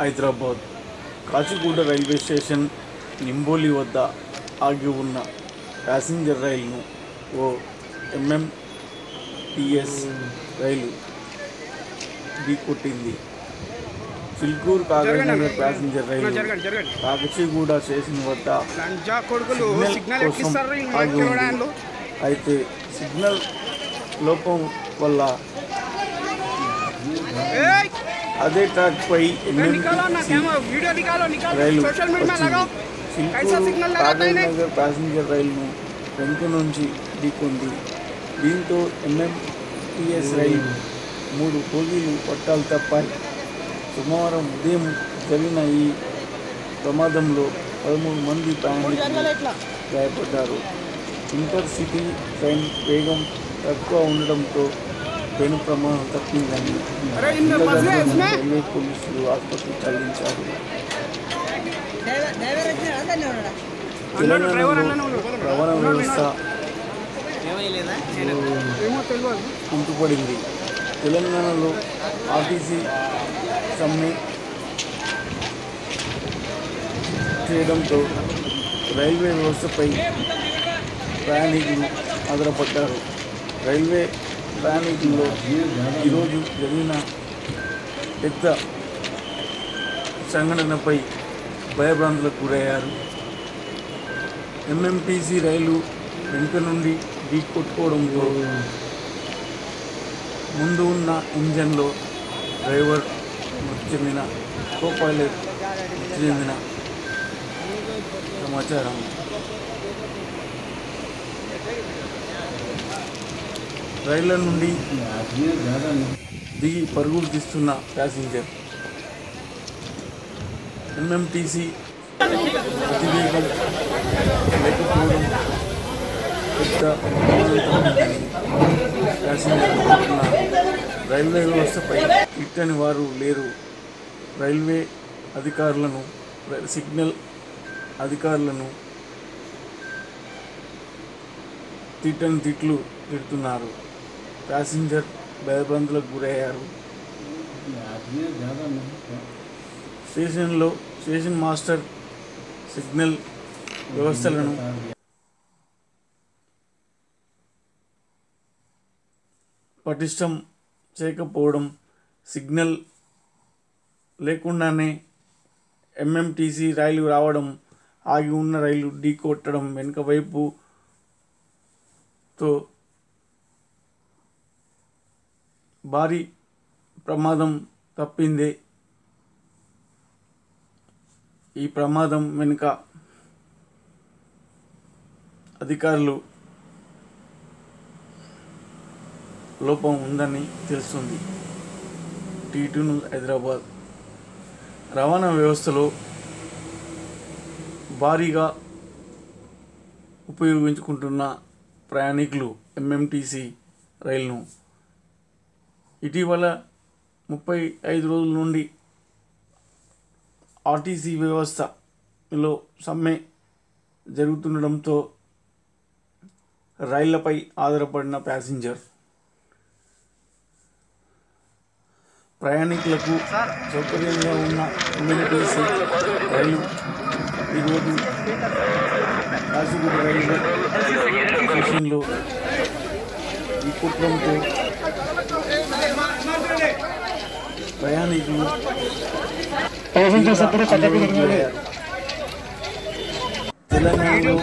Hyderabad Kacheguda railway station Nimboli వద్ద ఆగి ఉన్న ప్యాసింజర్ రైలును ఓ ఎంఎంటిఎస్ రైలు ఢీకొట్టింది. చిల్కూరు కాగజ్నగర్ ప్యాసింజర్ రైలు కాచిగూడ స్టేషన్ వద్ద సిగ్నల్ కోసం ఆగి ఉంది. అయితే సిగ్నల్ లోపం వల్ల అదే ట్రాక్పై రైలు నగర్ ప్యాసింజర్ రైలును వెనుక నుంచి ఢీకొంది. దీంతో ఎంఎంటిఎస్ రైలు మూడు పోలీలు పట్టాలు తప్పాయి. సోమవారం ఉదయం జరిగిన ఈ ప్రమాదంలో పదమూడు మంది ప్రయాణికులు గాయపడ్డారు. ఇంటర్ సిటీ ట్రైన్ వేగం తక్కువ ఉండడంతో పెను ప్రమాణం తప్పిందని రైల్వే పోలీసులు ఆసుపత్రికి తరలించారు. రవాణా వ్యవస్థ కుంటుపడింది. తెలంగాణలో ఆర్టీసీ సమ్మె చేయడంతో రైల్వే వ్యవస్థపై ప్రయాణికులు ఆధారపడ్డారు రైల్వే ప్రయాణికుల్లో ఈరోజు జరిగిన పెద్ద సంఘటనపై భయభ్రాంతులకు గురయ్యారు. ఎంఎంటీసీ రైలు వెనుక నుండి ఢీకొట్టుకోవడంతో ముందు ఉన్న ఇంజన్లో డ్రైవర్ మృతి చెందిన కో పైలట్ మృతి చెందిన సమాచారం. రైళ్ళ నుండి దిగి పరుగులు తీస్తున్న ప్యాసింజర్. ఎంఎంటీసీ అతివేగం లేకపోవడం పెద్ద ప్యాసింజర్ రైల్వే వ్యవస్థపై ఇట్టని వారు లేరు. రైల్వే అధికారులను సిగ్నల్ అధికారులను తిట్టని తిట్లు తిడుతున్నారు. ప్యాసింజర్ భయభ్రాంతులకు గురయ్యారు. స్టేషన్లో స్టేషన్ మాస్టర్ సిగ్నల్ వ్యవస్థలను పటిష్టం చేయకపోవడం సిగ్నల్ లేకుండానే ఎంఎంటీసీ రైలు రావడం ఆగి ఉన్న రైలు ఢీకొట్టడం వెనుక వైపుతో భారీ ప్రమాదం తప్పింది. ఈ ప్రమాదం వెనుక అధికారులు లోపం ఉందని తెలుస్తుంది. టీ హైదరాబాద్. రవాణా వ్యవస్థలో భారీగా ఉపయోగించుకుంటున్న ప్రయాణికులు ఎంఎంటీసీ రైలును ఇటీవల ముప్పై ఐదు రోజుల నుండి ఆర్టీసీ వ్యవస్థలో సమ్మె జరుగుతుండడంతో రైళ్ళపై ఆధారపడిన ప్యాసింజర్ ప్రయాణికులకు సౌకర్యంగా ఉన్న ఎంఎంటీసీ రైలు ఈరోజు కాశీగూడ రైల్వే స్టేషన్లో ఈ కుటుంబంతో ప్రయాణికులు గురయ్యారు. తెలంగాణలో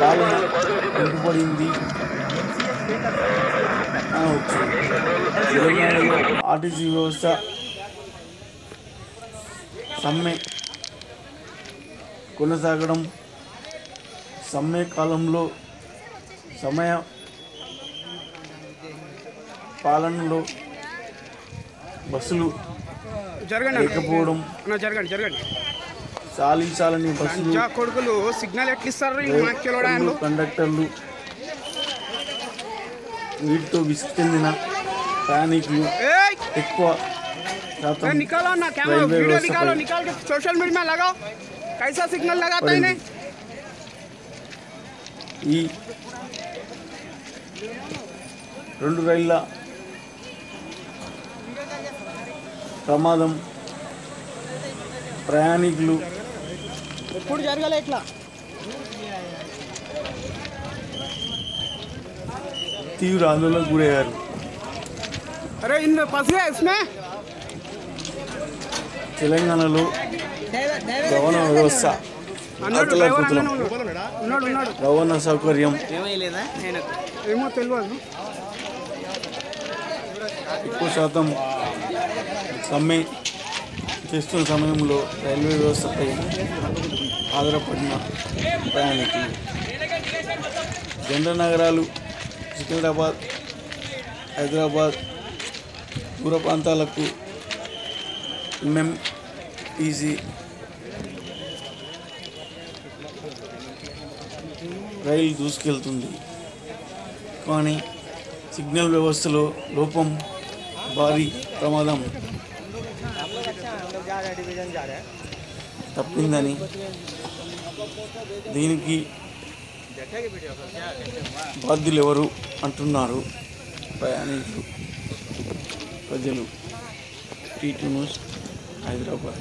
పాలన వెనుకబడింది అనవచ్చు తెలంగాణలో ఆర్టీసీ వ్యవస్థ సమ్మె కొనసాగడం సమ్మె కాలంలో సమయ పాలనలో బస్సులు జరగండి లేకపోవడం జరగండి జరగండి. చాలించాలని బస్సులు కొడుకులు సిగ్నల్ ఎట్లిస్తారు కండక్టర్లు వీటితో విసుగు చెందిన ప్రయాణికులు ఎక్కువ సోషల్ మీడియా కైసా సిగ్నల్ ఈ రెండు రైళ్ళ ప్రమాదం ప్రయాణికులు. ఎప్పుడు జరగలే ఇట్లా? తీవ్ర ఆందోళనకు గురయ్యారు. తెలంగాణలో రవాణా వ్యవస్థ రవాణా సౌకర్యం ఎక్కువ శాతం సమ్మె చేస్తున్న సమయంలో రైల్వే వ్యవస్థపై ఆధారపడిన ప్రయాణికులు. జనరల్ నగరాలు సికింద్రాబాద్ హైదరాబాద్ దూర ప్రాంతాలకు ఎంఎంటీసీ రైలు దూసుకెళ్తుంది. కానీ సిగ్నల్ వ్యవస్థలో లోపం భారీ ప్రమాదం తప్పిందని. దీనికి బాధ్యులు ఎవరు అంటున్నారు ప్రయాణికులు ప్రజలు. T news Hyderabad.